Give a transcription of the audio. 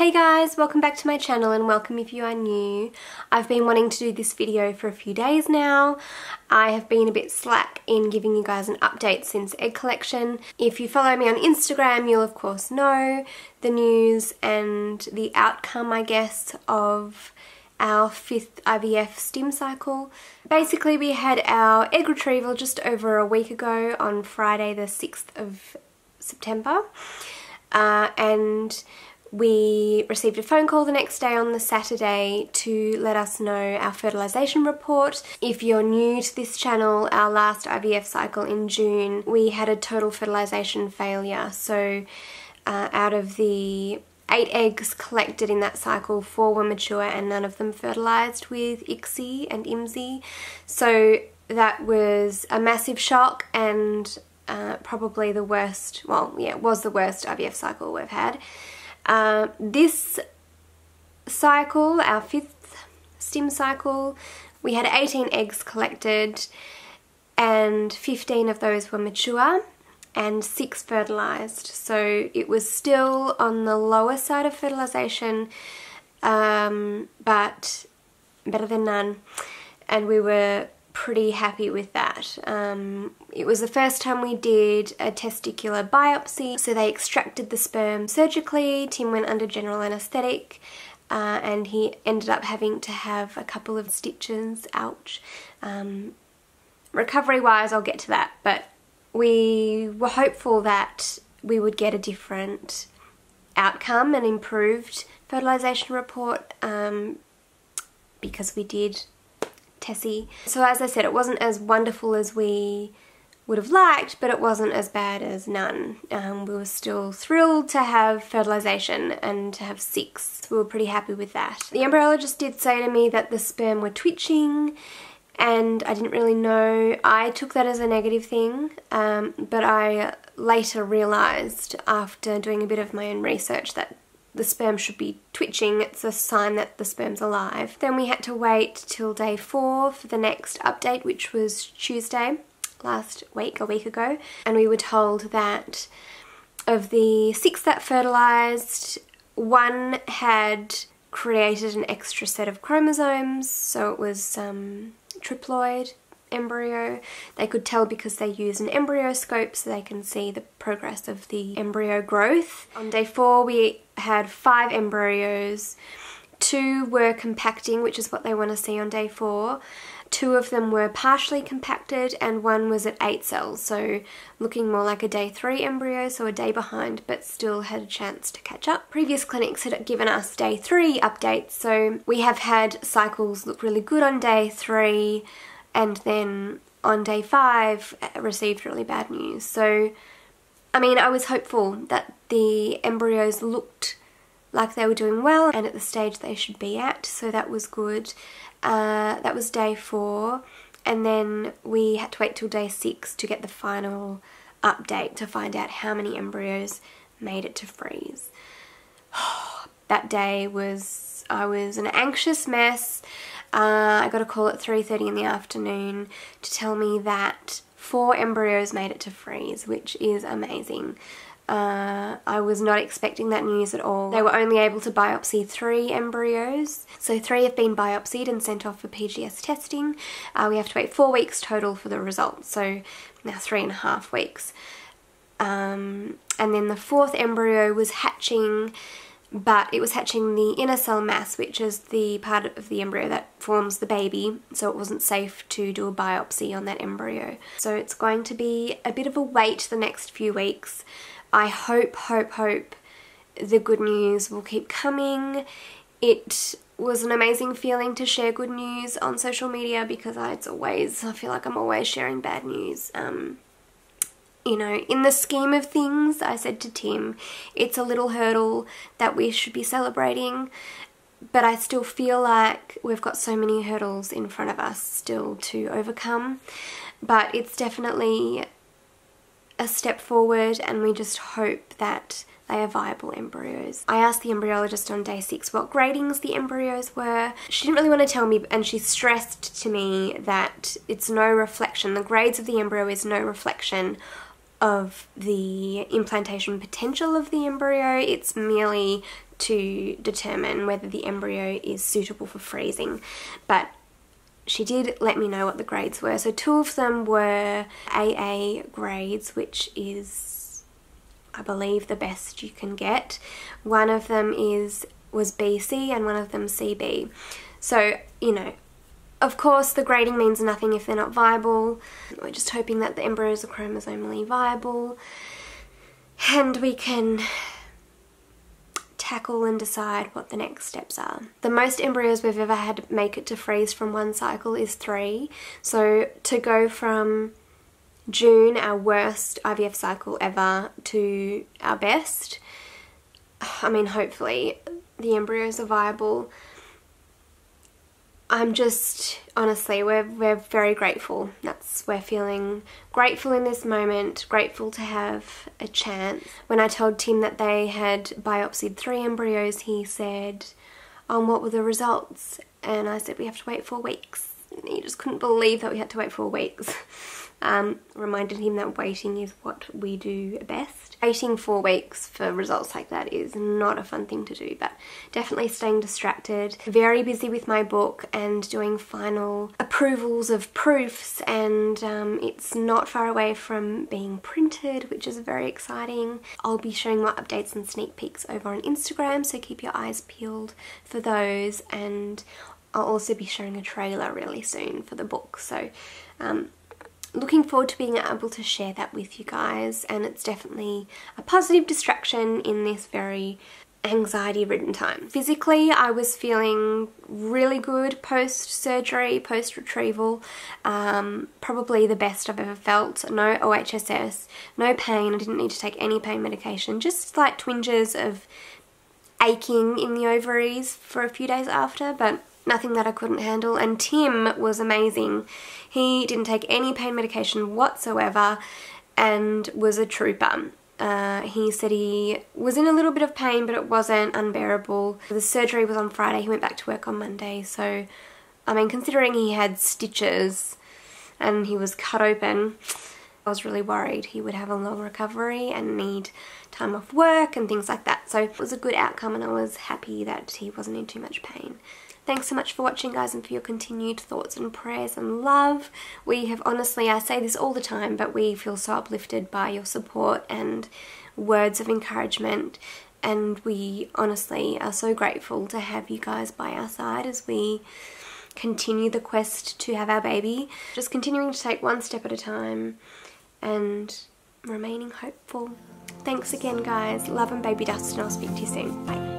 Hey guys, welcome back to my channel and welcome if you are new. I've been wanting to do this video for a few days now. I have been a bit slack in giving you guys an update since egg collection. If you follow me on Instagram, you'll of course know the news and the outcome, I guess, of our fifth IVF stim cycle. Basically, we had our egg retrieval just over a week ago on Friday the 6th of September. Uh, and we received a phone call the next day on the Saturday to let us know our fertilisation report. If you're new to this channel, our last IVF cycle in June, we had a total fertilisation failure. So uh, out of the eight eggs collected in that cycle, four were mature and none of them fertilised with ICSI and IMSI. So that was a massive shock and uh, probably the worst, well, yeah, it was the worst IVF cycle we've had. Uh, this cycle, our fifth stim cycle, we had 18 eggs collected and 15 of those were mature and 6 fertilised. So it was still on the lower side of fertilisation um, but better than none and we were pretty happy with that. Um, it was the first time we did a testicular biopsy, so they extracted the sperm surgically. Tim went under general anaesthetic. Uh, and he ended up having to have a couple of stitches, ouch. Um, recovery wise, I'll get to that, but we were hopeful that we would get a different outcome and improved fertilisation report um, because we did TESE. So as I said, it wasn't as wonderful as we would have liked, but it wasn't as bad as none. Um, we were still thrilled to have fertilisation and to have six. We were pretty happy with that. The embryologist did say to me that the sperm were twitching and I didn't really know. I took that as a negative thing, um, but I later realised after doing a bit of my own research that the sperm should be twitching, it's a sign that the sperm's alive. Then we had to wait till day four for the next update, which was Tuesday last week, a week ago, and we were told that of the six that fertilized, one had created an extra set of chromosomes, so it was um, triploid, embryo. They could tell because they use an embryo scope so they can see the progress of the embryo growth. On day four we had five embryos. Two were compacting, which is what they want to see on day four. Two of them were partially compacted and one was at eight cells, so looking more like a day three embryo, so a day behind, but still had a chance to catch up. Previous clinics had given us day three updates, so we have had cycles look really good on day three, and then on day five received really bad news. So, I mean, I was hopeful that the embryos looked like they were doing well and at the stage they should be at, so that was good. Uh, that was day four, and then we had to wait till day six to get the final update to find out how many embryos made it to freeze. that day was, I was an anxious mess. Uh, I got a call at 3.30 in the afternoon to tell me that four embryos made it to freeze, which is amazing. Uh, I was not expecting that news at all. They were only able to biopsy three embryos. So three have been biopsied and sent off for PGS testing. Uh, we have to wait four weeks total for the results. So now three and a half weeks. Um, and then the fourth embryo was hatching but it was hatching the inner cell mass, which is the part of the embryo that forms the baby, so it wasn't safe to do a biopsy on that embryo. So it's going to be a bit of a wait the next few weeks. I hope, hope, hope the good news will keep coming. It was an amazing feeling to share good news on social media because I, it's always, I feel like I'm always sharing bad news. Um, you know, in the scheme of things, I said to Tim, it's a little hurdle that we should be celebrating, but I still feel like we've got so many hurdles in front of us still to overcome. But it's definitely a step forward, and we just hope that they are viable embryos. I asked the embryologist on day six what gradings the embryos were. She didn't really want to tell me and she stressed to me that it's no reflection, the grades of the embryo is no reflection of the implantation potential of the embryo. It's merely to determine whether the embryo is suitable for freezing. But she did let me know what the grades were. So two of them were AA grades, which is, I believe, the best you can get. One of them is was BC and one of them CB. So, you know, of course the grading means nothing if they're not viable. We're just hoping that the embryos are chromosomally viable and we can tackle and decide what the next steps are. The most embryos we've ever had make it to freeze from one cycle is three. So to go from June, our worst IVF cycle ever, to our best, I mean, hopefully the embryos are viable. I'm just, honestly, we're, we're very grateful. That's, we're feeling grateful in this moment, grateful to have a chance. When I told Tim that they had biopsied three embryos, he said, um, what were the results? And I said, we have to wait four weeks. And he just couldn't believe that we had to wait four weeks. Um, reminded him that waiting is what we do best. Waiting four weeks for results like that is not a fun thing to do, but definitely staying distracted. Very busy with my book and doing final approvals of proofs, and um, it's not far away from being printed, which is very exciting. I'll be showing more updates and sneak peeks over on Instagram, so keep your eyes peeled for those, and I'll also be showing a trailer really soon for the book, so um, looking forward to being able to share that with you guys and it's definitely a positive distraction in this very anxiety ridden time. Physically I was feeling really good post surgery, post retrieval, um, probably the best I've ever felt, no OHSS, no pain, I didn't need to take any pain medication, just slight twinges of aching in the ovaries for a few days after but nothing that I couldn't handle and Tim was amazing. He didn't take any pain medication whatsoever and was a trooper. Uh, he said he was in a little bit of pain but it wasn't unbearable. The surgery was on Friday, he went back to work on Monday so I mean considering he had stitches and he was cut open I was really worried he would have a long recovery and need time off work and things like that so it was a good outcome and I was happy that he wasn't in too much pain. Thanks so much for watching guys and for your continued thoughts and prayers and love. We have honestly, I say this all the time, but we feel so uplifted by your support and words of encouragement and we honestly are so grateful to have you guys by our side as we continue the quest to have our baby. Just continuing to take one step at a time and remaining hopeful. Thanks again guys. Love and baby dust and I'll speak to you soon. Bye.